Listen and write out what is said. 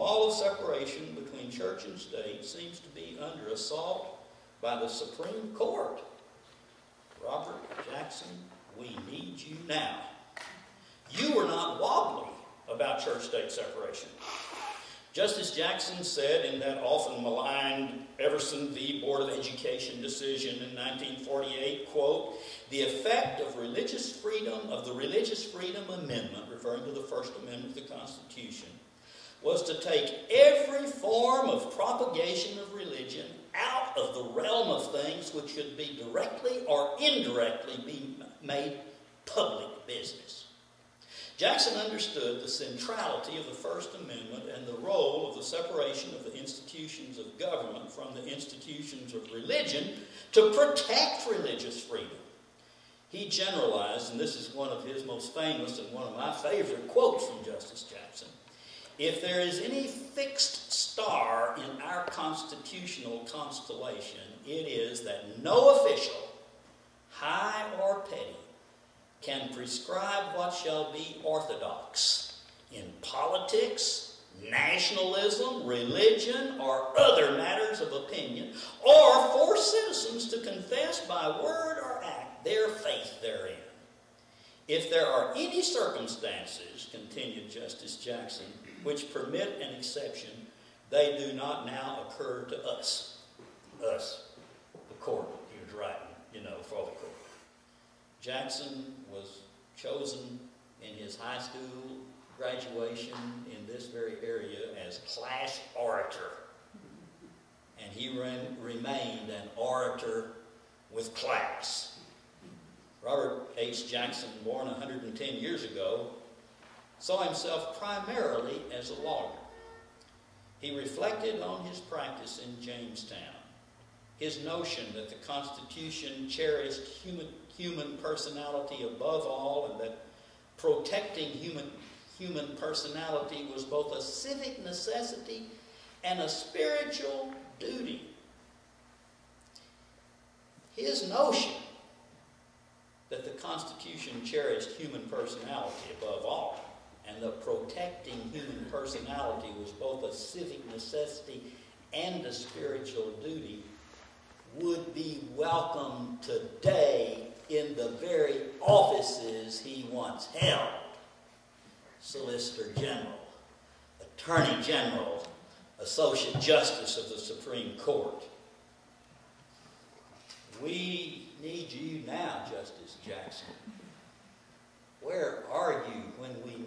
wall of separation between church and state seems to be under assault by the Supreme Court. Robert Jackson, we need you now. You were not wobbly about church state separation. Justice Jackson said in that often maligned Everson v. Board of Education decision in 1948, quote, the effect of religious freedom, of the Religious Freedom Amendment, referring to the First Amendment of the Constitution, was to take every form of propagation of religion out of the realm of things which should be directly or indirectly be made public business. Jackson understood the centrality of the First Amendment and the role of the separation of the institutions of government from the institutions of religion to protect religious freedom. He generalized, and this is one of his most famous and one of my favorite quotes from Justice Jackson. If there is any fixed star in our constitutional constellation, it is that no official, high or petty, can prescribe what shall be orthodox in politics, nationalism, religion, or other matters of opinion, or force citizens to confess by word or If there are any circumstances, continued Justice Jackson, which permit an exception, they do not now occur to us. Us, the court, he was writing, you know, for the court. Jackson was chosen in his high school graduation in this very area as class orator. And he re- remained an orator with class. Robert H. Jackson, born 110 years ago, saw himself primarily as a lawyer. He reflected on his practice in Jamestown, his notion that the Constitution cherished human human personality above all, and that protecting human, human personality was both a civic necessity and a spiritual duty. His notion that the Constitution cherished human personality above all, and that protecting human personality was both a civic necessity and a spiritual duty would be welcome today in the very offices he once held Solicitor General, Attorney General, Associate Justice of the Supreme Court. We you now, Justice Jackson? Where are you when we